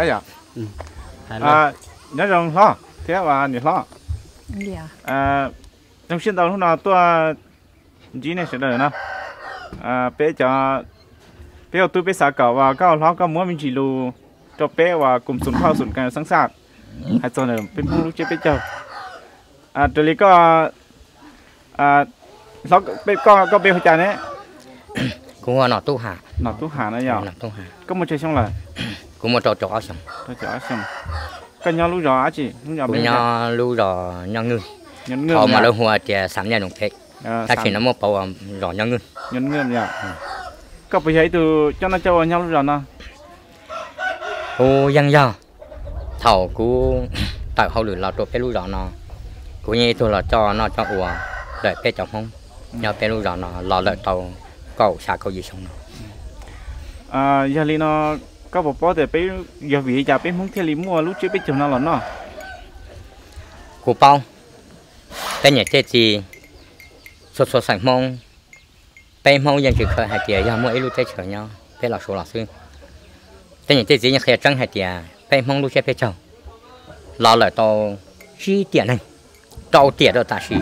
à Hai lần. à nhớ rằng lo thế mà nhớ lo. Dạ. à trong xin đầu lúc nào tôi chỉ này sẽ đợi nó à bé cho bé ở tôi bé xả cậu và các lo các muốn mình chỉ lu cho bé và cùng sủng phao sủng cái sáng sạc hay cho này bé muốn lúc chơi bé chơi à đây là có à lo bé có bé hồi chạy đấy cũng là nó tu hà nó tu hà này nhở tu hà có một chơi xong là cũng một trò trò xong. Tôi chở xong. Cái nhau lúc rõ chị? Lúc nhỏ cũng bé nhau lưu rồi nhau ngư. Nhân họ mà lưu hoa chè sắm nhà đồng thế ta chỉ nó một bầu rồi nhau ngư. Nhân ngưỡng nhở có phải thấy từ cho nó cho nhau lúc rõ nó cô dân do thầu cú tại hậu lửa là tôi phải lưu rõ nó. Cú như tôi là cho nó cho ủa đợi phải chồng không? Nhau phải lưu rõ nó lò đợi tàu cầu xa cầu gì xong à giờ nó có một bó để bé giờ vì giờ bé muốn theo li mua lúc trước bé chồng nó là nó. Cú bao cái nhà chơi gì số số sản mong bé mong dân chỉ khởi hai tiền giờ mỗi lúc chơi chờ nhau. Bé là số là xương cái nhà chơi gì nhà khởi trăng hai tiền bé mong lúc chơi bé chồng. Lo lại tàu chi tiền này tàu tiền đó ta xí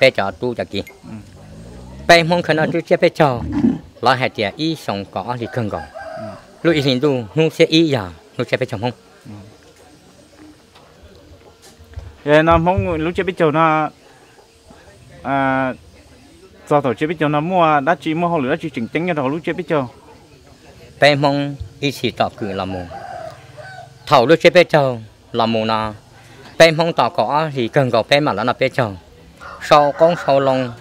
bé cho tu cho kì. Bé mong khởi nó lúc chơi bé chồng. Lo hai tiền ý sống có thì cần còn lúc ý hình tu nu sẽ ý giờ lúc chơi bé chồng không? Giờ nó mong lúc trước bé chồng nó à do tổ chức bé chồng nó mua đã chỉ mua hồ lửa chỉ chỉnh chỉnh cho đầu lúc trước bé chồng. Bé mong ý chỉ tỏ cử là mù. Thầu lúc chơi bé chồng là mù nào bé mong tỏ có thì cần có bé mà nó là bé chồng. Sau con sau lông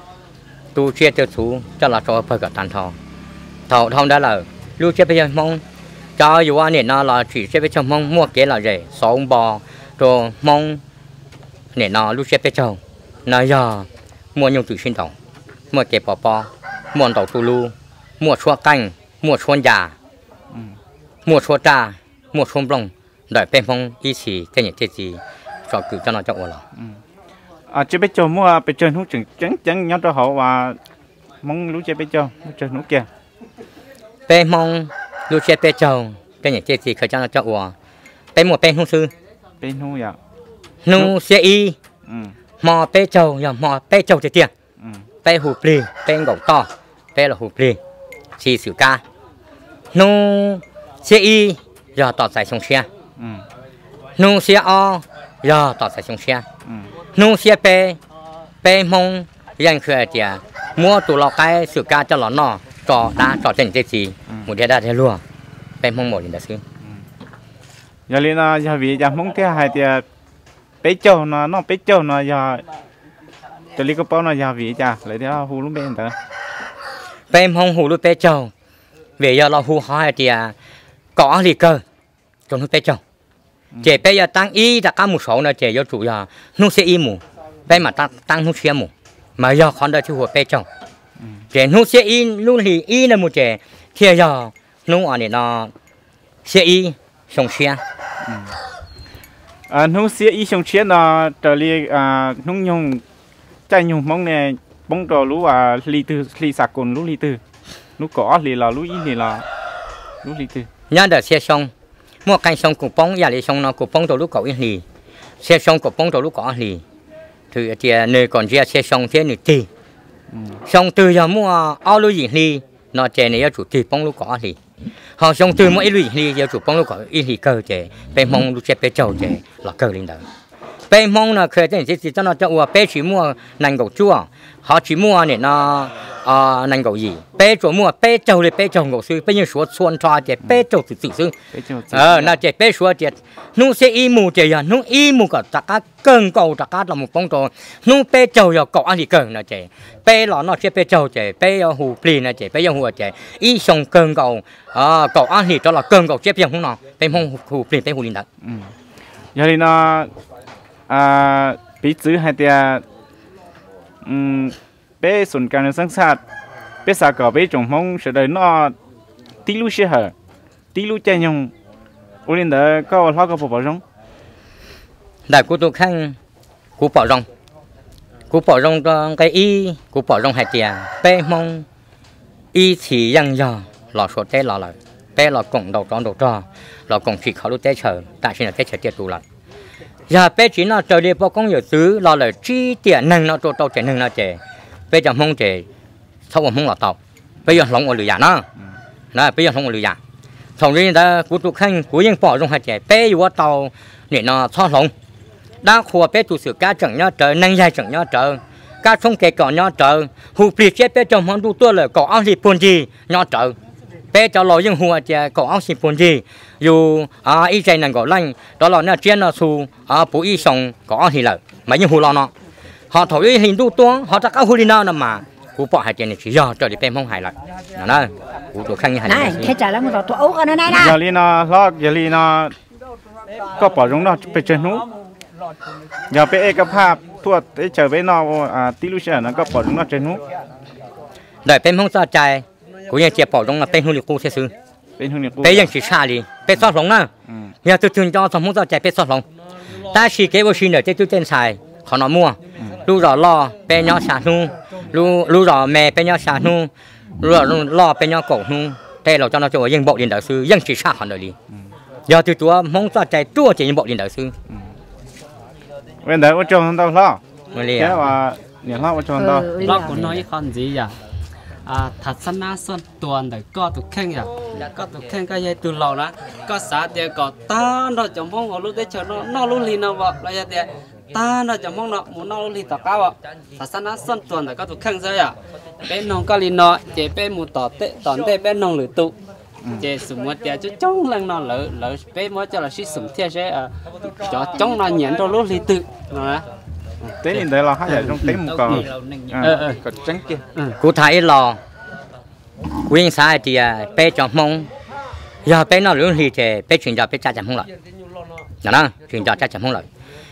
tu chia tiêu thú cho là cho phải cả tàn thọ thầu thông đã là lúc chơi bé chồng mong cho dù anh nó là chỉ chơi bé chồng mong mua cái là rẻ sáu bò rồi mong nè nó lúc chơi bé chồng nó giờ mua nhung tự sinh tổng mua cái bò bò mua tàu tu lu mua chua canh mua chua già mua chua trà mua chua bông. Đợi bên phong đi chỉ cái những cái gì cho cử cho nó cho ổn à trước bé chồng mua bé chồng lúc chỉnh chỉnh chỉnh nhau cho họ và mong lúc trước bé chồng lúc trước lúc kia bên mong lúc chơi bên chồng cái những cái gì khởi cho nó cho ổn bên một bên hung sư bé nu vậy nu sẽ y. Ừ. Mò bên chồng giờ mò bên chồng thì tiền bên hụp lì bên gấu to bên là hụp lì chỉ sử ca. Nu sẽ y giờ tọt sai sông xe ừ. Nu sẽ o giờ tọt sai sông xe ừ. Nu xe bê bê mông dân khởi tiền mua tụ lọ cái sự ca cho nó nọ trò đá trò trên cái gì một đĩa đá thế luôn. Bê mông một lần đó xứ giờ li nó giờ vì giờ mong cái hai tia bé chồng nó nó bé chồng nó giờ cho có bao nó giờ vì giờ lấy theo lúc bên đó bê mông hù lúc bê châu. Về giờ là hù hai tiền có gì cơ trong lúc bê châu. Chế bê giờ tăng y đã cả một số nữa chế giờ chủ giờ nu sẽ y mù. Bê mà tăng tăng nu xe mù. Mà giờ còn đợi chú hùa bê châu chế nu sẽ y nu thì y là một chế thì giờ nu ở đây nó sẽ y xong xe. À nung xía y xong chiến nó trở li à nung nhung chạy nhung mong nè bông trò lú à li từ li sạc cồn lú li từ lú cỏ li là lú y li là lú li từ nhớ đợi xe xong mua canh xong cục bóng nhà đi xong nó cục bóng đầu lúc cậu yên lì. Xe xong cục bóng đầu lúc cậu lì. Thì thì nơi còn ra xe xong thế nữa tì xong từ giờ mua ao lưu gì thì nó chè này chủ tì bông lúc cỏ thì. Họ xong từ mỗi lưu gì thì giờ chủ bông lúc cỏ ít thì cơ chè bên mong lúc chè, bên châu chè là cơ lên đời bên mong là khởi đến chỉ cho nó cho ua bên chỉ mua nành gốc chua họ chỉ mua này nó à nành gầu gì bên chỗ mua bên châu thì bên châu gầu sư bên như số xuân cho chè bên châu tự tự xưng bé ờ na chè bé xua chè nu sẽ y mù ya nu y mù cả tất cả cơn cầu tất cả là một bông trò nu bé trâu ya cọ thì cơn na chè bé lọ nó chè bé trâu chè bé hù pli na chè bé hù chè y sông cơn cầu à cọ thì đó là cơn cầu bé không nào bé không hù pli bé hù linh đặc giờ li nó à bí chữ hai tia um bé sủng cái sáng sát, bé sạc cả bé trồng mong sẽ đời nó tí lú xe hở tí lú chạy nhung ô lên đó có lo có bộ bảo rong đại cô tôi khăn cô bảo rong cô bảo rong cho cái y cô bảo rong hai chè bé mong y chỉ rằng giờ lọ sốt té lọ lại bé lò cổng đầu tròn đầu tròn lò cổng chỉ khó lúc té chờ tại sao là té chờ tiệt tù lại giờ bé chỉ là trời đi bao công nhiều thứ là là chi tiền năng nó trâu trâu tiền năng nó trẻ bé chẳng mong trẻ sau một mong là tàu. Bây giờ lòng ở lửa nó. Nè bây giờ lòng ở lửa thằng riêng ta cú tụ khanh cú yên bỏ trong hai trẻ bé yếu tàu để nó cho lòng. Đã khua bé tụ sự cá chẳng nhớ trời năng dài chẳng nhớ trời. Cá sông kề cỏ nhớ trời. Hù bì chết bé trong món đu tua là cỏ áo gì buồn gì nhớ trời bé cháu lo những hùa chè có áo xịt phun gì dù à y chạy nàng có lành đó là nè chuyên là su à bố y sòng có áo thì lợ mấy những hùa lo nó. Họ thổi y hình tu tuông họ chắc áo hùa đi nào nè mà. Cú bỏ hai tiền thì chỉ do cho đi em không hài lại nó nó cú tổ khăn như hài này thế trả lắm rồi tôi ốc ở nơi này nè giờ đi nó lo giờ đi nó có bỏ giống nó bị chơi nú. Giờ bé cái pha thua tới trở về nó à tí lúc nó có bỏ giống nó chơi nú. Đợi em không sao chạy กูยังเจ็บปอดตรงนั้นเป็นหุ่นกูเสียซื้อเป็นหุ่นกูเป็นยังฉีชาลีเป็นซอสหลงนะเนี่ยตัวถึงจอสมมุติเราใจเป็นซอสหลงแต่ฉีเก็บว่าฉีเนี่ยเจ้าตัวเจนใส่ขอนอมัวลูกหล่อล่อเป็นยอดชาหนูลูกลูกหล่อแม่เป็นยอดชาหนูลูกหล่อล่อเป็นยอดกบหนูแต่เราจ้าะเราจะว่ยังบอกดินเดือซื้อยังฉีชาขอนเดียดียอดตัวตัวมองตัวใจตัวจะยังบอกดินเดือซื้อเว้นเดี๋ยวว่าจงเราล่อเม่อไรเนี่ยว่าเนี่ยล่อว่าจงเราล่อคนน้อยคนจีอย่า à thật sân na sân tuần để có tụ khen nhở có tụ khen cái gì từ lâu đó. Có xã thì có ta nó chẳng mong ở lúc đấy cho nó nó lúc lì nó vậy là gì đấy ta nó chẳng mong nó muốn nó lúc liền tao cao ạ thật sân na sân tuần để có tụ khen rồi à? Bên nông có lì nó chế bên một tỏ tệ tòn tệ bên nông lửa tụ. Chế súng một tiền chứ chống lần nó lỡ lỡ bên mới cho là suy súng thiệt sẽ cho chống nó nhận cho lúc liền tự rồi tế nên đây là hai giải trong tế một ừ. cờ cờ à, trắng kia. Ừ. Cụ thấy lò, quyên sai thì à, bé cho mông, giờ bé nó lưỡng thì thì bé chuyển cho bé cha chẳng không lại. đó đó chuyển cho cha chẳng không lại.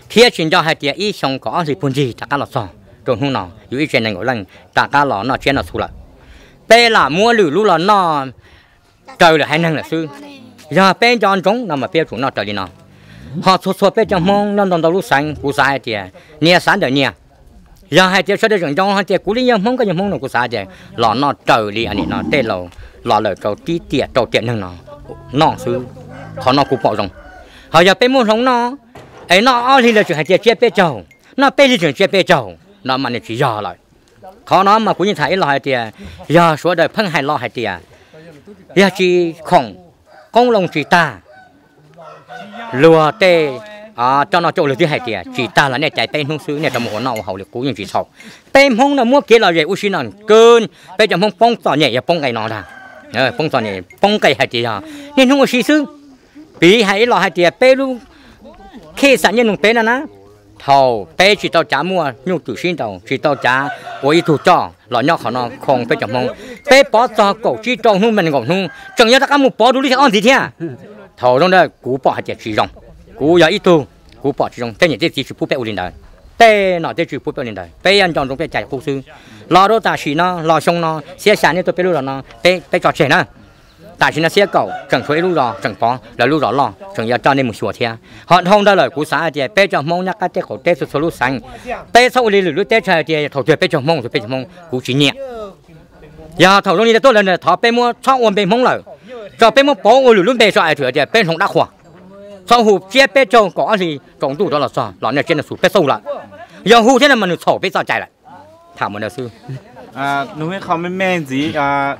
khi chuyển cho hai thì ít xong có thì buồn gì chắc là xong rồi không nó dù ít chuyện này ngồi lần chắc là nó chuyện là sụt lại. bé là mua lử lúc là nó trời là hai năng là sư giờ bé cho anh chúng nằm mà bé chúng nó trời đi nào họ số số bé cho mong nó đồng đầu lúc sáng cú sai thì nia sáng được nia giờ hai tiệp sẽ được trong hai tiệp cú đi nhưng mong cái nhưng mong nó cú sai thì lọ nó trời đi anh à nó, tê lầu. Lọ lời cầu tí tiệt trâu tiệt hơn nó. Nó xứ. Họ nó cú bỏ rồng. Họ giờ bé muốn sống nó. Ấy nó ở thì là chuyện hai tiệp chết bé chầu nó bé thì chuyện chết bé chầu nó mà nó chỉ giờ lại. Họ nó mà cũng như thấy là hai tiệp giờ số đời phân hai lo hai tiệp giờ chỉ khổng công lòng chỉ ta lùa tê. À cho nó chỗ lửa thứ hai kìa. Chỉ ta là nè chạy tên hung xứ này trong một nào hậu lực cú nhưng chỉ sau tên hung là mua kia là gì u xin nè cơn. Bây trong không phong tỏ nhẹ và phong cái nó ra. Ờ phong tỏ nhẹ, phong cái hai kìa. Nên không có gì xứ bị hai lọ hai kìa. Bê luôn khi sản nhân bên là thầu bê chỉ tao trả mua, nhu tử xin tao chỉ tao trả của ý thủ cho. Lọ nhau họ nó không bên trong mong. Bê bỏ cho cổ chỉ trong hung mình còn hung chẳng nhớ ta một bỏ đủ đi ăn gì thế à? Thầu trong đây cú bỏ hai kìa chỉ rong cú giờ ít tu cú bỏ chỉ trong tên những cái chỉ phụ bẹo lên đời tê nó tê chỉ phụ bẹo lên đời bê anh trong trong cái chạy phụ sư lo đó ta chỉ nó lo xong nó xe sản như tôi bê lúc nó bê bê trò trẻ nữa ta chỉ nó xe cầu chẳng thuế lúc đó chẳng có là lúc đó lo chẳng giờ cho nên một số thế họ không ra lời cú xã thì bê cho mong nhắc cái tê khẩu tê số số lúc sáng bê sau đi lúc tê chơi thì thầu tuyệt bê cho mong rồi bê cho mong cú chỉ nhẹ giờ thầu lúc này tôi lần này thọ bê mua cho ôn bê mong lời cho cho bên mông bố ngồi luôn bề xoài thử thì bên hồng đã khỏa sau hụp chia bên trâu có gì trong đủ đó là sao nó này trên là sụp bên sâu lại giờ hụp thế là mình sổ bên sao chạy lại thả một đạo sư à đúng hay không mấy mẹ gì à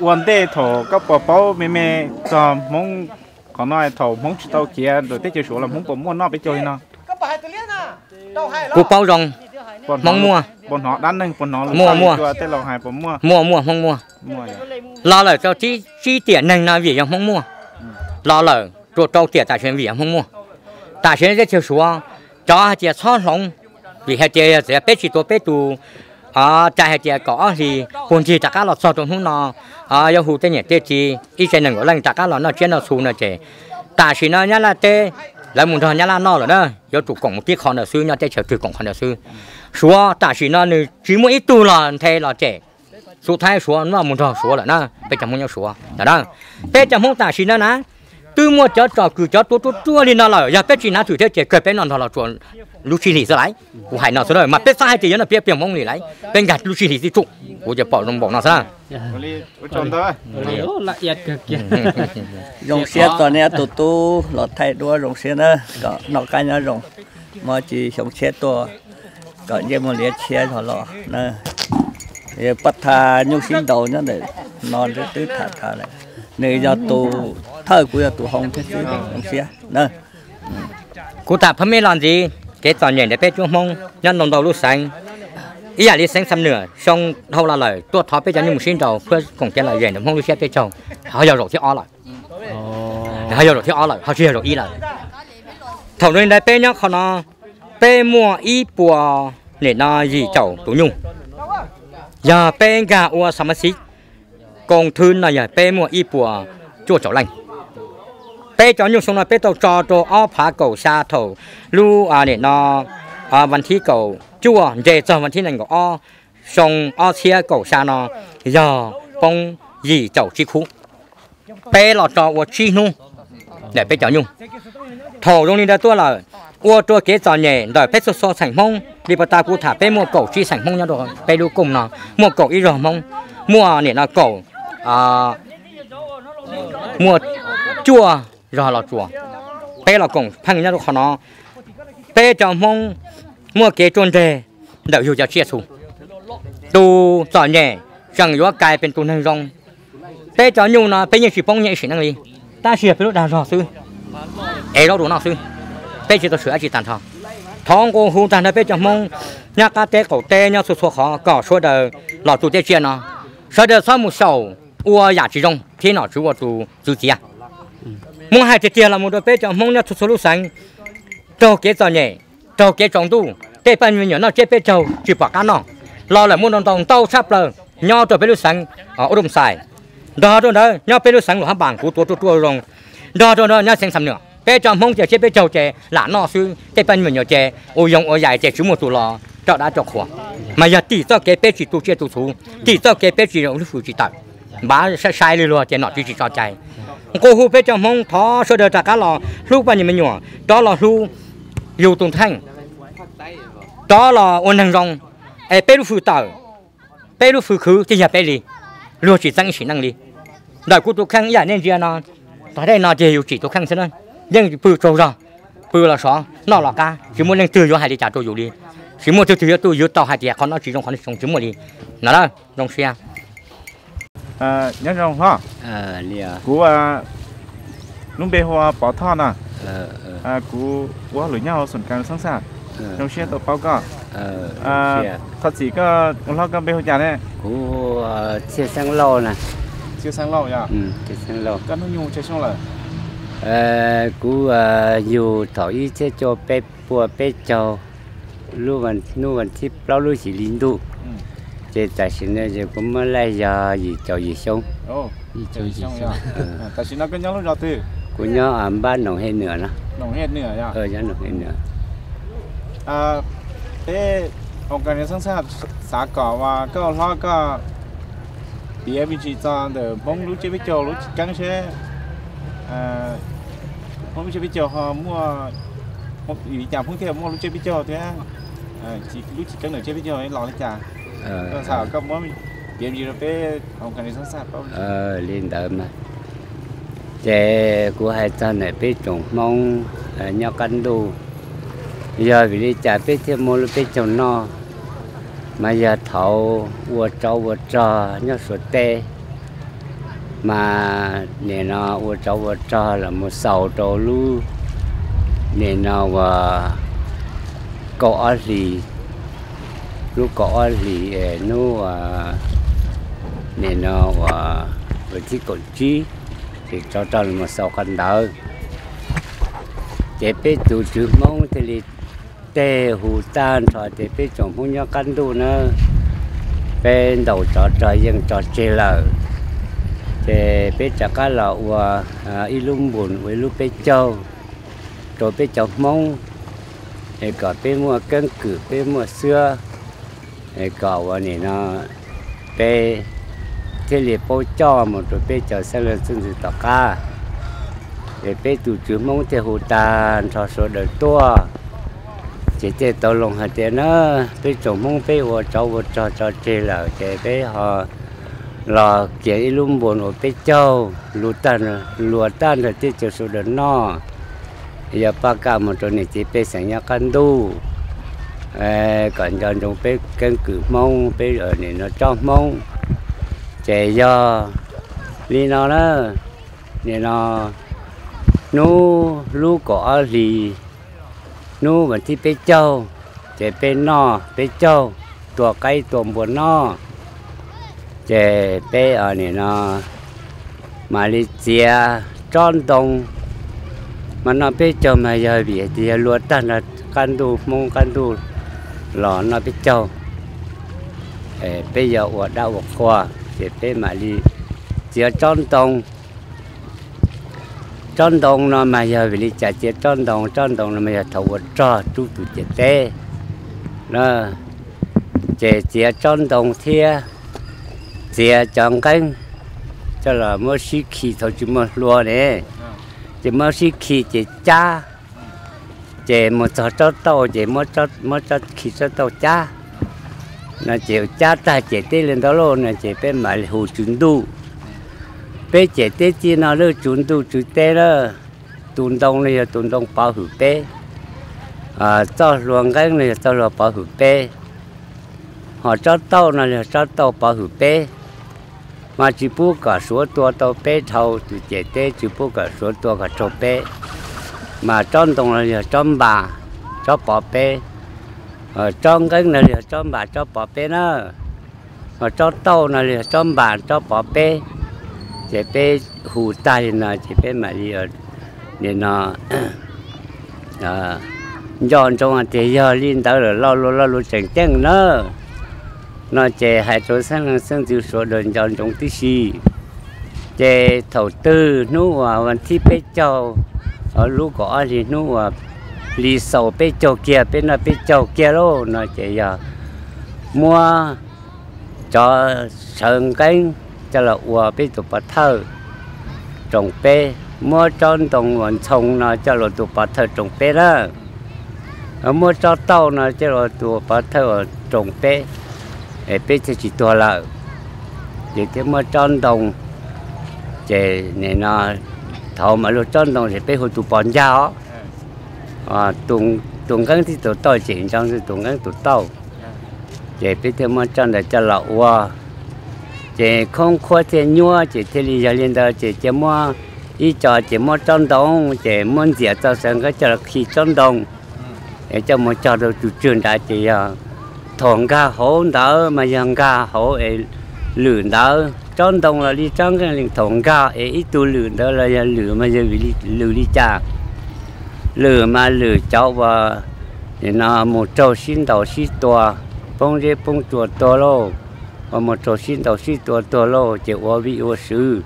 quan đề thổ các bò bố mấy mẹ cho mong còn nói thổ mong chỉ tao kia rồi tới chiều số là mong bố mua nó bên chơi nó cô bao rồng mong mua bọn họ đắn đây bọn nó mua à? mua. tên lò hải bọn mua. Mua mua mong mua. Lo lời cho chi chi tiền này là vì mong mua. Lo lời cho trâu tiền tài sản vì mong mua. Tài sản rất thiếu số cho chị xóa sống, vì hai chị sẽ biết chỉ tôi biết tu à cha hai chị có thì còn chỉ tất cả là sao trong hôm nọ. À yêu hữu tên nhẹ tê chị ít cái người gọi các tất nó chết nó xuống nó chết, tài sản nó nhá là tê lại muốn thằng nhá là nó rồi đó. Yêu chủ cổng một tiết khoản là sư nhá tê chờ chủ cổng khoản là sư 说但是呢，你只么一度了，太了这。số thay số nó muốn cho số là na bây giờ muốn nhau số là đó bây giờ muốn ta xin nó na tôi mua chó trò cứ chó tôi tôi tôi lên là giờ bây giờ nó thử thế chỉ cười bên nó là chuẩn lúc xin thì sẽ lấy của hải rồi mà bây sai thì nó biết biểu mong thì lấy bên gạt lúc xin thì trụ. Của giờ bỏ trong bỏ nó ra. Rồng xe to này tụt tu lọt thay đua rồng xe nữa nó cái nó rồng. Mà chỉ rồng xe to. ก็นอกกันนะโรงมาจีสองเชียตัวก็เยี่ยมเลี้ยเชียถอดหล่อนะเดี๋ยวปัทธายุสินโดนั่นเลยนอนตื้อถาถาเลยเนี่ยจะตัวเท่ากูจะตัวห้องที่ซื้อโรงเสียนะ cụ ta phải mấy làm gì cái toàn nhện để bé chung mong nhân đồng đầu lúc sáng ý là đi sáng sớm nữa xong hậu là lời tôi thọ bé cho những sinh đầuพื่cùng trên là nhện mong lúc xe bé chồng họ giờ rồi thì ó lại họ giờ rồi thì ó lại họ chưa rồi ý lại thầu nên đây bé nhá họ nó bé mua ý bùa lệ na gì chậu tú nhung. Giờ pe gà ua sắm xí còn thư là giờ pe mua y bùa chua chậu lành. Pe cho nhung xong là pe tàu cho trò ó phá cầu xa thầu, lu à lệ na à văn thi cầu chua dễ cho văn thi này của ó xong ó xe cầu xa nó. Giờ phong gì chậu chi khu. Pe là cho ua chi nu để pe cho nhung. Thầu trong đi ra tua là ua tua kế giò nhẹ đợi bé so so sảnh mông. Đi bà ta cụ thả bé mua cầu chi sảnh mông nhau rồi bé đu cùng nó. Mua cầu ít rồi mông. Mua để là cầu à mua chua rồi là chua bé là cùng phăng nhau rồi nó. Bé cho mông, mua kế trôn đề đợi hiểu cho chia xuống tu giò nhẹ chẳng yếu cài bên tu năng rong. Bé cho nhung nó bé như chỉ bông nhẹ chỉ năng đi ta chỉ phải lúc đào rõ sư. Ấy đâu đủ nào sư bây giờ tôi sửa chỉ tàn thọ thong cô hù tàn bây giờ mong nhà cá té cổ té nhau số số khó cỏ số đời lọ tụ té chia nó sau đời sau một sầu ua giả chỉ rong thế nào chú vào tụ tụ chia mong hai chia là một đôi bây giờ mong nhau số số lúc sáng cho kế cho nhẹ cho kế trong tu để bên mình nó chết bây giờ chỉ bỏ cá nó lo là muốn đồng đồng tàu sắp lờ nhau cho bé lúc sáng ở ôm xài đó rồi đó nhau bé lúc sáng của hai bạn của tua tua tua rong đó rồi đó nhau sáng sắm nữa bé cho mông chết, bé trâu trẻ là nó sư cái bên mình nhỏ trẻ ô yong ô dài trẻ chúng một tù lò cho đã cho khỏe mà giờ tỷ cho cái bé chỉ tu chế tu thú tỷ cho cái bé chỉ ông phụ chỉ tập bá sai sai đi luôn nọ chỉ chỉ cho chạy. Cô hú bé cho mông thó sơ đời trả cá lò lúc bao nhiêu mình nhỏ, đó là lúc yêu tung thanh. Đó là ôn hàng rong ai bé lúc phụ tờ bé lúc phụ khứ thì giờ bé đi luôn chỉ tăng chỉ năng đi. Đời của tôi khang giả nên gì nó. Tại đây nó chỉ yêu chỉ tôi khang thế nên nhưng bự trâu ra bự là sáng nó là cá chỉ muốn nên từ vô hai đi trả tôi dụ đi chỉ muốn từ từ tôi vô tàu hai đi con nó chỉ trong con trong chỉ muốn đi nó đó trong xe à nhớ trong ha à liền cú à lúc bé hoa bỏ thon à à cú quá lưỡi nhau sủng càng sẵn sàng trong xe tàu bao cả à thật chỉ có lo cái bé hoa nhà này cú chia sang lâu nè chia sang lâu nhá ừ chia sang lâu các nó nhung chia sang lâu Ờ, cú ờ, nhiều thổi chế cho bé bùa bé cho luôn vẫn luôn vẫn chỉ bao luôn chỉ linh đủ ừ. chế tài sinh này giờ cũng mới lấy giờ gì cho gì xong. Gì cho gì xong à? Ừ. À, tài sinh nó cứ nhớ lúc nào từ cú nhớ ẩm à, ba nồng hết nữa nè. Nồng hết nửa nhá ờ nhớ nồng hết nửa. À thế ông cái này sáng sáng xã cỏ và có lo có bị em bị chỉ cho được bông lúc chế biết cho lúc cắn chế Ờ, ờ. không biết ờ, bây giờ họ mua một ủy chả không thể mua lúc chơi bây giờ thế chỉ lúc chỉ cần ở chơi bây giờ ấy lo lên chả. Sao không muốn kiếm gì rồi bé không cần sẵn sàng không ờ liên đợm mà. Chế của hai chân này biết trồng mong nhau cắn đủ giờ vì đi chả biết thêm mua lúc biết trồng no. Mà giờ thầu vừa trâu vừa trò nhau sụt tê mà nè nó ô cháu ô cho là một sầu trâu lu nè nó và có gì lúc có gì nó và nè nó và với chiếc cột chi thì cho cho là một sầu khăn đỡ. Để biết tụ chữ mong thì tê hù tan cho để biết chồng không nhớ căn tu nữa bên đầu cho cho dân cho chơi lợi thì bé chả cá lọ và y lung buồn với lúc bé châu rồi bé cháu mong thì có bé mua cân cử bé mua xưa thì có và này nó bé thế liệt bố cho một rồi bé chờ sang lên xin sự tỏ ca để bé tụ chú mong thì hồ tàn cho số đời tua chỉ thế tàu lòng hạt tiền nó bây cháu mong bây hồ cháu ở cho cho chế là cái bé họ là cái lùm buồn ở bây châu lúa tan lúa tan là chế châu số đơn nó giờ ba cả một chỗ này chỉ bây sáng nhà căn đu còn cho chúng bé căn cứ mông bé ở này nó cho mông. Chạy do đi nó đó. Này nó nu lu có gì nu mà chỉ bé châu. Chạy bé nọ bé châu. Tua cây tua buồn nọ chỉ bé ở này nó Malaysia, tròn đông mà nó bé châu mà giờ bị thì luôn tan là căn đu mong căn đu, lò nó bé châu. Bây giờ ở đâu ở khoa chỉ bé Malaysia, tròn đông tròn đông nó mà giờ vì chả chết tròn đông tròn đông nó mà giờ thầu cho chú tụ chết tê nó chế chế tròn đông thia thì à, chẳng cái cho là mới xí khí thôi chứ mà lúa nè. Chỉ mới xí khí chỉ cha, chỉ một cho cho tàu, chỉ mới cho mới cho khí cho tàu cha. Nó chỉ cha ta, chỉ tê lên đó luôn, nó chỉ bên mà hồ chuẩn đủ bé chỉ đi chỉ nó lơ chuẩn đủ chủ tê đó. Tuần đông này tuần đông bảo hữu bé à cho luôn cái này cho luồng bảo hữu bé họ cho tàu này là cho tàu bảo hữu bé mà chỉ bố cả số tua tàu bé thầu từ trẻ tết chỉ bố cả số tua cả trâu bé. Mà trong đồng này là trong bà, cho bỏ bé. Ờ, ở trong cái này là trong bà, cho bỏ bé nó. Ở trong tàu này là trong bà, cho bỏ bé. Chế bé hù tay là chế bé mà đi ở nên nó à dọn trong anh thì giờ liên tới rồi lo lo lo lo chẳng chẳng nữa nó chè hai chỗ sáng sáng chịu số đơn chọn trong tí xì. Chè thầu tư, nú à văn thi bê châu ở lũ có thì nú à lì sầu bê châu kia bên là bê châu kia đó nó chè giờ mua cho sơn cánh, cho là ua bê tụ bà thơ, trồng bê mua cho đồng vận sông, nó cho là tụ bát thơ trồng bê đó. Ờ, mua cho tàu, nó cho là tụ bát thơ trồng bê để biết cho chỉ tua là để cái mua tròn đồng để này nó thầu mà lúc tròn đồng thì biết hồi tụ bón giao. Ờ, à tung tung cái thì tụ tàu chỉ, trong thì tung cái tụ tàu. Để biết thêm mua tròn để cho là ua. Chỉ không khoa thì nhua để thế lý do liên đó để chỉ mua ý cho để mua tròn đồng để muốn giờ cho sang cái cho khi tròn đồng. Để cho một cho được chủ trương đại chỉ à thằng ca hổ đỡ mà dân ca hổ ấy lửa đỡ trong đồng là đi trong cái liền thằng ca ấy ít tu lửa đỡ là lửa mà giờ bị lửa đi cha lửa mà lửa cháu và thì nó một trâu xin đầu xin tua bông rê bông chuột tua luôn và một số xin đầu xin tua tua lô chỉ ô vị ô sư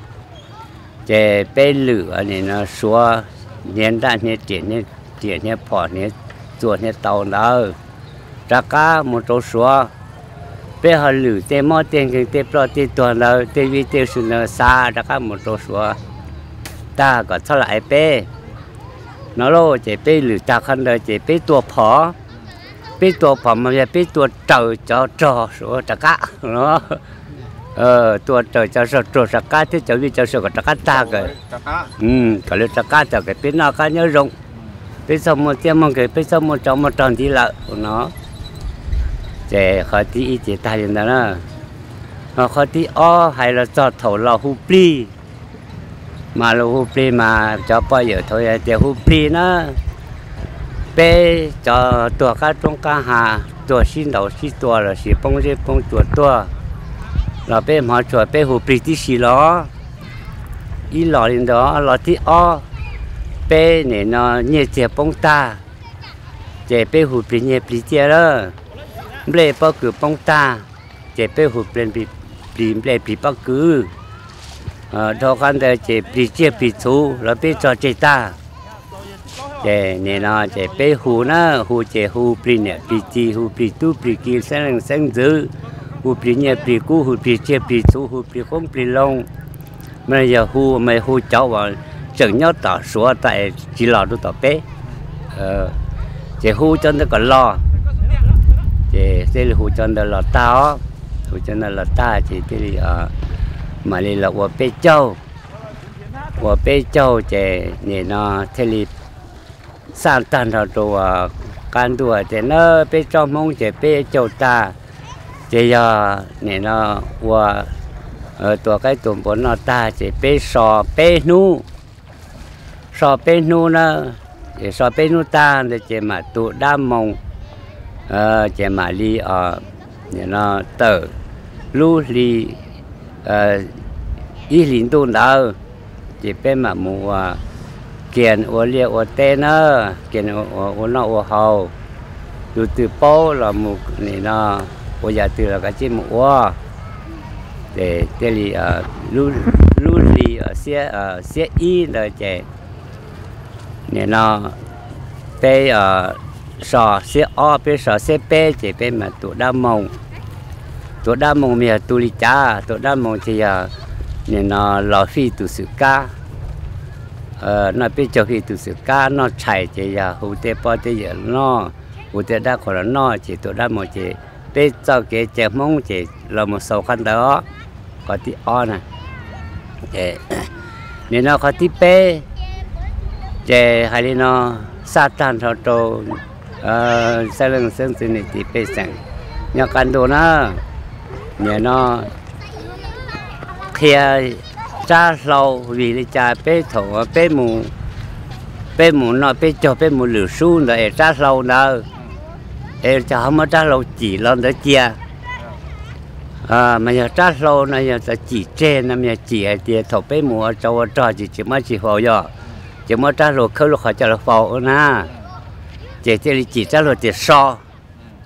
chỉ bê lửa này nó xóa nhân đạn nhân tiền nhân tiền nhân bỏ nhân chuột nhân tàu đó ra cá một chỗ xóa bé họ lửa tê mò tê cái tê pro tê tuần đó tê vi tê sư nó xa ra cá một chỗ xóa ta có cho lại bé, nó lô chế bé lửa ta khăn đời chế bé tua phỏ bé tua phó mà bé tua trời cho trò số ra cá nó ờ tua trời cho số trò ra cá thì cháu đi cho số ra cá ta cái ừ có lúc ra cá cho cái bé nào cá nhớ rộng. Bây xong một tiếng một cái bây xong một trong một tròn thì lợ của nó để khỏi tí chỉ ta hiện đó. Ờ, nó nó khỏi tí o hay là cho thầu lò hụp đi mà lò hụp đi mà cho bao giờ thôi thì hụp đi nó. Bé cho tua cá trong cá hà, tua xin đầu, xin tua là xin bông dê, bông tua tua. Là bé mà cho bé hụp đi tí xì ló ý lò lên đó, lò tí o. Bé này nó nhẹ chè bông ta. Chè bé hụp đi nhẹ bì chè đó bé bao cứ bông ta. Chế bê hồ bì bì bì bé bì bao cứ ờ đó con đây chè bì chế bì chú là bé cho chế ta. Chế nè nó chế bê hù nó hù chế hù bì nè bì chi hù bì tu bì kỳ sang sang dữ hù bì nhẹ bì cú hù bì chế bì chú hù bì không bì lông mà giờ hù mà hù cháu vào chẳng nhớ tỏ số tại chỉ lò đôi tỏ bé chế chỉ cho chân còn lo chỉ thế là hu chân đó là tao hu chân đó là ta chỉ thế là ờ, mà đi là của bê châu. Của bê châu chỉ nhỉ nó thế là sang tan ra đồ can đùa chỉ nó bê châu mong chỉ bê châu ta. Chỉ giờ nhỉ nó của ở ตัว cái ờ, tụm bốn nó ta chỉ bê sò bê nu sò bê nu nó chỉ sò bê nu ta để chỉ mà tụ đam mong ờ chỉ mà li ở ờ, nhỉ nó tờ. Lu li ờ ý lĩnh tôn đâu chỉ bên mà mua kiện ô lia ô tê nữa kiện ô ô nó ô hầu. Từ từ bố là một này nó ô giờ từ là cái gì một ô để tê li là ờ, lu lu li ở xe ở xe y là chạy này nó bây ở ờ, sò xe o bây sò xe bé chỉ bên mà tụ đa mông tụ đa mông mi tụ li cha tụ đa mông thì à nên nó lò phi tụ sự ca ờ nó bây giờ phi tụ sự ca nó chạy chỉ à hữu tế bao tế giờ nó hữu tế đa khỏi nó chỉ tụ đa mông chỉ bây giờ cái chè mông chỉ là một số khăn đó có tí o nè chè nên nó có tí bé chè hay nó sa tan thọ trâu ờ sa lưng sơn sinh này tí bé sang nhà căn đồ nó, nhà nó kia cha lâu vì là cha bé thổ bé mù bé mù nó bé cho bé mù lửa xuống rồi cha lâu nữa. Em cha không có cha lâu chỉ lo nữa chia à ờ, mà giờ cha lâu này giờ ta chỉ trên năm giờ chỉ ai thổ bé mù cho châu trò chỉ chỉ mới chỉ vào giờ. Chỉ mới cha lâu khâu lúc họ cho là vào na chỉ chỉ chỉ ra lâu chỉ so.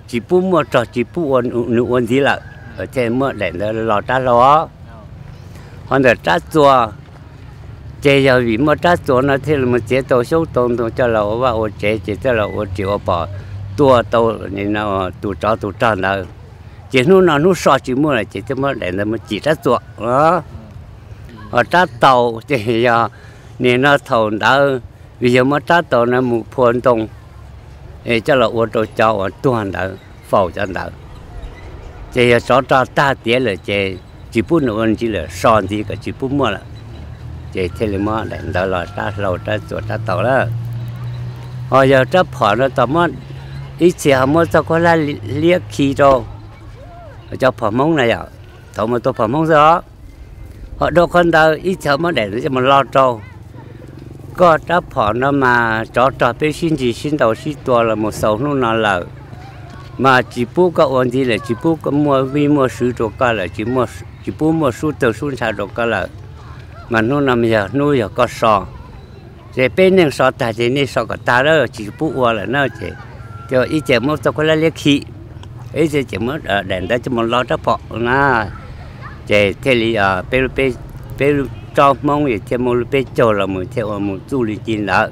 Chỉ bu mua trò chỉ bu ôn nữ ôn gì là ở trên mua để nó lò cha lâu hoặc là cha chùa chế giờ vì mua cha chùa nó thì là một chế tổ số tông tông cho là và ô chế chỉ cho là ô chịu bỏ. Tua tàu nên nó tụ cho tụ tròn nào. Chỉ nó nó nó so chỉ mua là chỉ cho mua để nó một chỉ cha chùa, đó. Ở cha tàu chế giờ à, nên nó thầu đó vì giờ mua cha tàu nó mua phun tông ê cho ờ, là ô tô cho ở toàn đó phổ cho đó chế giờ cho ta ta tiếc là chỉ, chỉ bút nữa chỉ là son thì cả chỉ bút mua là. Chỉ thế là mua để đó là ta lâu ta chuột ta tàu đó. Hồi giờ ta phỏ nó tao mua ít chỉ họ mua cho có là liếc khí đâu? Cho phỏ mông này à? Tao mua tôi phỏ mông đó. Họ đâu con đâu. Ít chỉ mua để cho mà lo trâu có ta phỏ nó mà cho cho bé xin gì xin đầu xin tua là một số nó nó là. Mà chỉ bố có ổn gì là chỉ bố có mua vi, mua sữa cho cả là chỉ mua chỉ bố mua sữa từ sữa sao cho cả là. Mà nó nằm giờ nuôi giờ có sò. Thì bên này sò ta thì này sò có ta đó, chỉ bố qua là nó chỉ cho ít chỉ mua cho có là khí ít chỉ chỉ mua đèn đó cho một lo đó phỏ, na. Chỉ thế là bên bên bên cho mong để thêm một bên chỗ là một theo một du lịch chín đó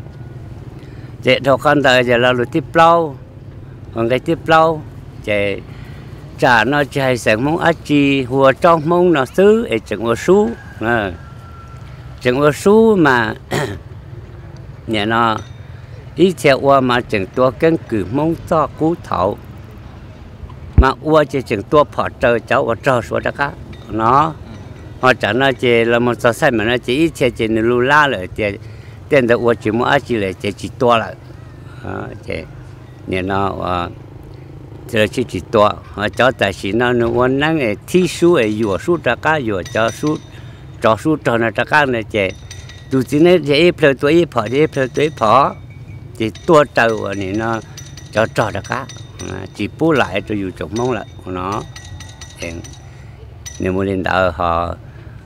chỉ thọ con đời giờ là lụt tiếp lâu. Còn cái tiếp lâu chỉ trả nó chạy sẽ mong ác chi. Hùa trong mong nó xứ để chẳng có số à ờ. chẳng có số mà nhà nó ít theo qua mà chẳng tua cân cử mong cho cú thảo. Mà qua chỉ chẳng tua phỏ trời, cháu ở trời số đó cả nó họ trả nó chỉ là một số sai mà nó chỉ ít theo chỉ lù la rồi chỉ tiền đó uống chỉ mua chỉ là chỉ chỉ to lại. Chỉ nên nó giờ chỉ chỉ to họ cho tài xí nó nó uống năng cái thi số cái vừa số trả cá vừa cho số cho số cho nó trả cá này chứ dù chỉ này thì ít phơi tuổi, ít phở thì ít phơi tuổi phở. Thì to trâu này nó cho cho trả cá. Ờ, chỉ bù lại cho dù chục mong lại nó. Nên muốn lên đạo họ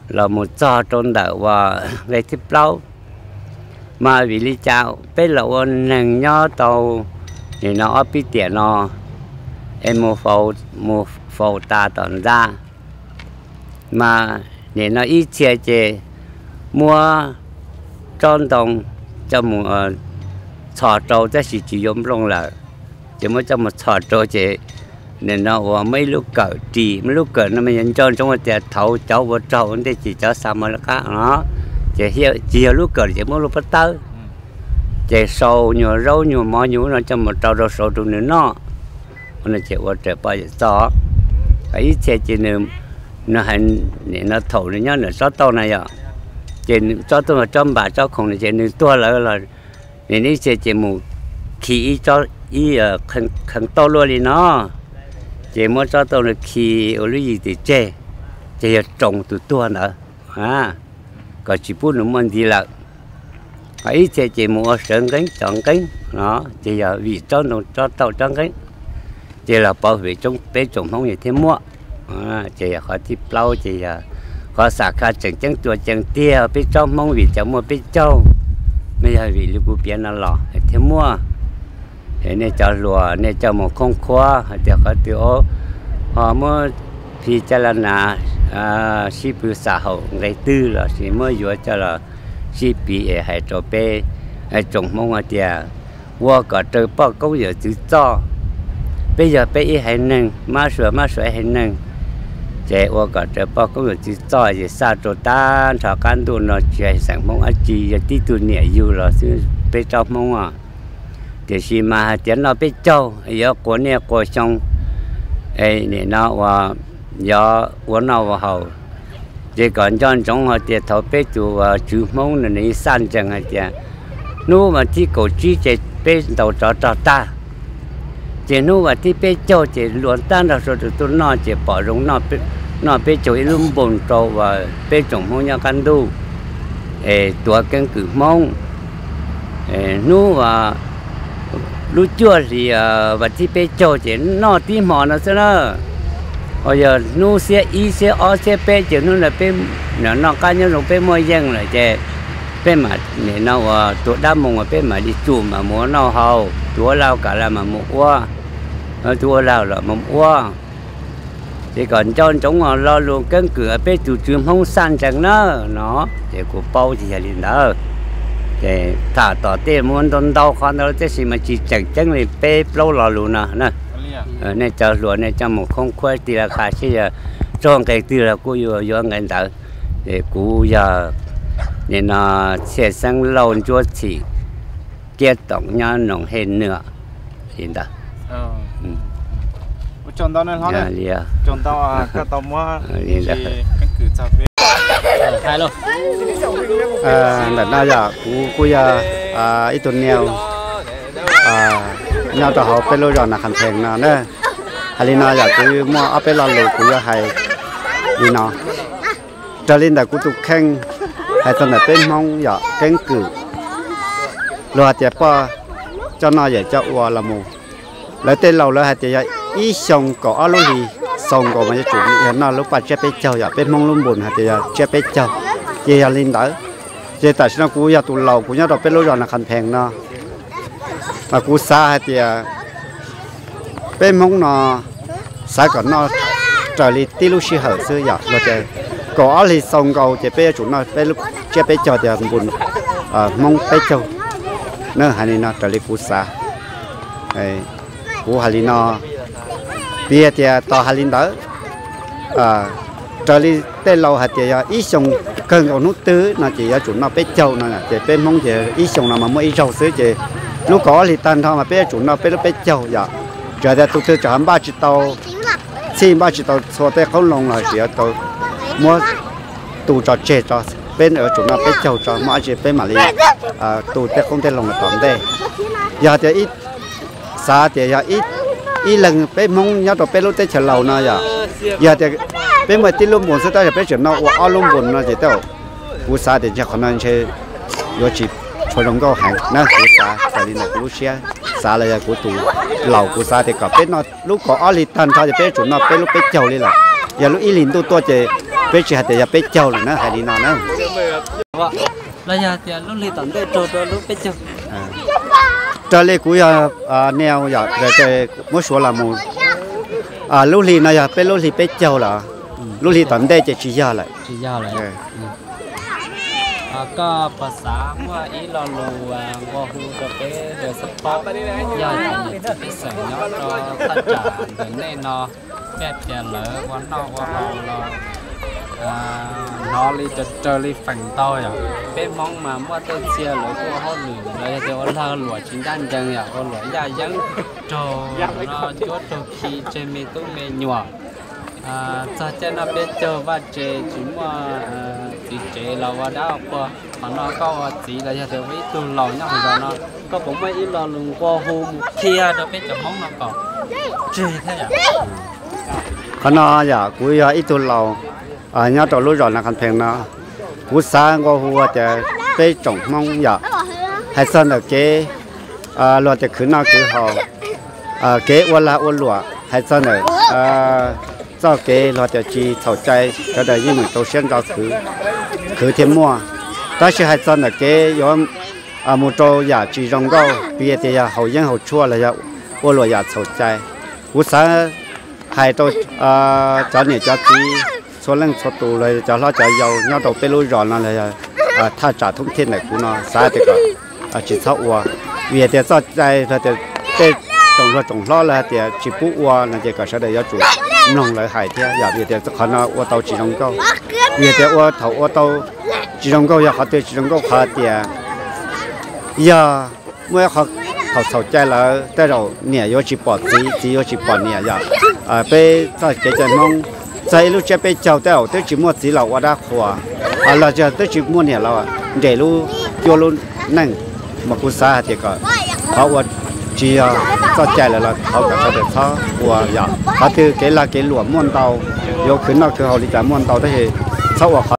là một cho trong đạo và về tiếp lâu mà vì lý chào bây giờ nàng nhỏ tàu, thì nó bị tiền nó. Em mua phẩu mua phẩu ta tận ra. Mà để nó ít chia chê mua tròn đồng cho một ờ, thọ trâu cho chỉ chỉ dùng rong là chỉ mới cho một thọ trâu chê nên nó và mấy lúc cỡ trì, mấy lúc cỡ nó mới nhận cho trong một thấu thầu cháu và cháu để chỉ cho sao mà nó khác nó chỉ hiểu chỉ hiểu lúc cỡ chỉ mới lúc bắt tới chỉ sâu nhiều rau nhiều mỏ nhiều nó cho một trâu rau sâu trong nữa nó nó chỉ qua trẻ bao giờ gió. Ấy chỉ chỉ nữa nó hành nó thầu nó nhớ nó gió tàu này ạ. Chỉ gió tôi mà trong bà gió không chỉ nữa tua lại là nên chỉ chỉ chế một khí cho, ý ở khăn khăn to luôn đi nó chế mua cho tàu là khi ở lý gì thì chế chế trồng từ tua nữa à có chỉ bút nó mình đi lại ấy chế chế mua sơn cánh chọn cánh nó chế giờ vì cho nó cho tàu chọn cánh chế là bảo vệ trong bé trồng không gì thêm mua à chế giờ khó tiếp lâu chế giờ khó xả khá chẳng chẳng tua chẳng tia bị trong mong vì chẳng mua bị trong bây giờ vì lưu biến nó lò thêm mua thế nên cho lúa nên cho một con khoa thì họ tiêu họ mua thì cho là nà sĩ bự xã hội ngày tư là sĩ mới vừa cho là sĩ bị hay cho bé hay trồng mong ở tiề qua cả trời bao công giờ tự do. Bây giờ bé ý hay nâng, má sửa má sửa hay nâng. Chạy qua cả trời bao công giờ tự do, giờ xa cho tan thọ can tu nó chạy sang mong ở chi, giờ tí tu nhẹ yêu là sư bé cho mong à thì khi mà tiến nó biết châu do của nè của trong, ấy nè nó và do uốn nó vào hậu chỉ còn cho trong họ thì thầu bé chủ và chủ mông là này san chẳng hay chứ nu mà chỉ cổ chỉ chỉ bé đầu trò trò ta. Chỉ nu mà chỉ bé châu chỉ luôn tan là rồi tôi nó chỉ bỏ rong nó bé nó bé chủ luôn bồn trâu và bé trồng mông nhau căn đu ê tua cái cử mông. Ê nu và lúc chưa thì và chỉ bé cho chỉ nó tí mò nó sẽ nó. Bây giờ nu xe y xe o xe pe chỉ nu là pe nó nó cá nhân nó pe mua dân là chứ pe mà để nó ờ, tụt đam mùng mà pe mà đi chủ mà muốn nó hầu. Chúa lao cả là mà mua qua chúa lao là mà mua thì còn cho chúng họ lo luôn cái cửa pe chủ trương không san chẳng nó. Nó, để của bao thì là liền đó để thả tỏ tiền muốn đón đau khó đó chứ gì mà chỉ chẳng chẳng thì pe lâu lo luôn nè. Nè nên cho lúa nên cho một không khoai thì là khá chứ giờ trong cái từ là cô vừa vừa ngân tạo để cô giờ nên là sẽ sang lâu cho chỉ kết tổng nhau nồng hơn nữa hiện tại chọn tao nên hóa dạ này liền chọn tao à các tao mua đó căn cứ Ờ, là lần giờ cũng cú à ờ, ờ, ít tuần nhiều. À nhau cho họ phải lối rồi là hành thành nào nè hay là nào giờ cứ mua áp bên lò lù cú giờ hay đi nó. Cho nên là cũng tụt khen hay tuần là bên mong giờ kén cử. Lo hạt pa cho nó giờ cho ua là mù. Lấy tên lầu lấy hạt giờ ít sông có ở lối gì? Sông có mấy chủ hiện nó lúc bà chép bé châu giờ, bên mong luôn buồn hạt giờ chép bé châu. Giờ lên đó giờ tại sao cú giờ tụ lầu cú nhớ đọc bên lối rồi là khăn thành nó mà cú xa hạt giờ bên mong nó xa còn nó trở đi tí lúc xí hở xưa giờ. Rồi có thì sông cầu chế bây chủ nó bên lúc chết bên châu thì buồn à mong bây châu nó hay nó trở đi cú xa. Ấy cú hay nó bây giờ à, to hay đó à trở đi tên lâu hạt thì ít sông cần còn nút tứ nó chỉ chủ nó bé châu nó là chỉ bên mong chỉ ít sông nào mà mới ít rau xứ chỉ lúc có thì tan thôi mà bé chủ nó bé bên bé châu dạ giờ thì tôi tôi chọn ba chỉ tàu xin ba chỉ tàu số tay không lòng là chỉ tàu mua tụ trò chè cho bên ở chủ nó bé châu cho mà chỉ bé mà đi à tụ tay không tay lòng là tóm đây giờ thì ít xa thì giờ ít ít lần bé mong nhớ tàu bé lúc tay chờ lâu nó dạ giờ thì bên mà tin lúc muốn sẽ tới bên chuyện nó và ở lúc muốn nó chỉ tao cú xa thì chắc khả năng chơi có chỉ cho đồng cao hàng nè cú xa tại vì là cú xe xa là cú tụ lầu cú xa thì có bên nó lúc có ở lì tan cho thì bên chuyện nó bên lúc bên châu đi là giờ lúc ít liền tu to thì bên chỉ hạt thì bên châu là nó hay đi nó nè là giờ thì lúc đi tận đây trâu trâu lúc bây giờ trở lại cú giờ neo giờ rồi cái mỗi số là một à lúc lì này giờ bên lúc lì bên châu là lúc lì tận đây chỉ chỉ ra lại chỉ giao lại เออ อ่าก็ภาษาว่าอีลอลูอ่ะว่าฮูก็เป็นเดอะสปอร์ตย่อยที่จะไปสั่งเนาะก็ถ้าจ่าเดินแน่นอนแค่เพียงเหลือวันนอกว่าเราเรา à, nó đi cho chơi đi phẳng to à bên mong mà mua tên xe lối của họ lửa rồi thì họ là lúa chính đang chân à họ lúa gia dân cho nó chúa cho khi trên mê tú mê nhỏ à À, cho trên nó biết chờ và chế chúng mà chỉ chế là và đã qua. Mà nó có chỉ là cho thấy với tôi lò nhau rồi nó có cũng mấy ít là lùng qua hôm kia đó, biết chấm mong nó còn chơi thế à? nhỉ họ nó giờ cuối à, ít tuổi lâu à nhớ tổ lúc rồi là khăn phèn nó. Cú sáng qua hùa thì bé trồng mong giờ dạ. hay sơn được chế à lo thì cứ nó cứ họ à cái qua là qua lụa. Hay sơn ở sau cho cái lo cho chi thầu chạy cho đời như mình tôi xem cho cứ cứ thêm mua. Ta sẽ hay sơn là cái giống à một trâu nhà chỉ rong gạo bây giờ thì hậu dân, hậu chua là giờ qua lụa giả thầu chạy cú sáng hai tôi à cho này cho chi số lần số tù, rồi cho lo cho dầu nhau đầu bê lôi rồi nó là à tha trả thông tin này của nó xa thì có à chỉ sau qua vì thế cho đây là thì bê trồng ra lo là thì à, chỉ bút qua là chỉ có sẽ để cho chủ nông lại hại thế giờ vì thế khả năng qua tàu chỉ nông câu vì thế qua thầu qua tàu chỉ nông câu giờ họ tới chỉ nông câu khá thì giờ mới họ họ sầu chạy là tới rồi nè yo chỉ bỏ chỉ chỉ yo chỉ bỏ nè giờ à bây giờ cái chân mong tại lúc chơi bây giờ tới tới chỉ mua chỉ là qua đã khóa à là giờ tới chỉ mua nè là để lúc cho luôn nâng mà cũng xa thì có họ qua chỉ ờ, cho chạy là là họ cả cho được sao của dạ họ thứ cái là cái lụa muôn tàu yo khuyến nào thứ nào คือ họ đi chạy muôn tàu thế hệ, sau